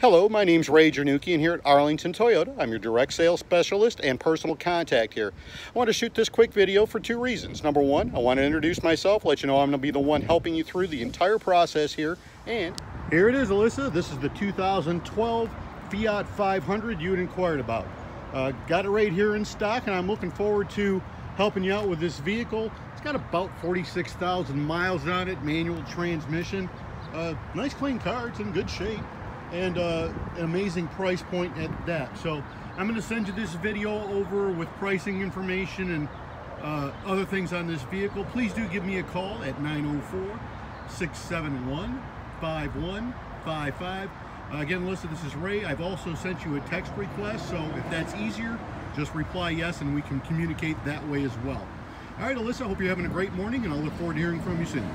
Hello, my name's Ray Jernukian, and here at Arlington Toyota, I'm your direct sales specialist and personal contact here. I want to shoot this quick video for two reasons. Number one, I want to introduce myself, let you know I'm going to be the one helping you through the entire process here. And here it is, Alissa. This is the 2012 Fiat 500 you had inquired about. Uh, got it right here in stock, and I'm looking forward to helping you out with this vehicle. It's got about 46,000 miles on it, manual transmission. Uh, nice clean car, it's in good shape and uh, an amazing price point at that. So I'm going to send you this video over with pricing information and uh, other things on this vehicle. Please do give me a call at 904-671-5155. Uh, again, Melissa, this is Ray. I've also sent you a text request, so if that's easier, just reply yes and we can communicate that way as well. All right, Alissa, hope you're having a great morning and I'll look forward to hearing from you soon.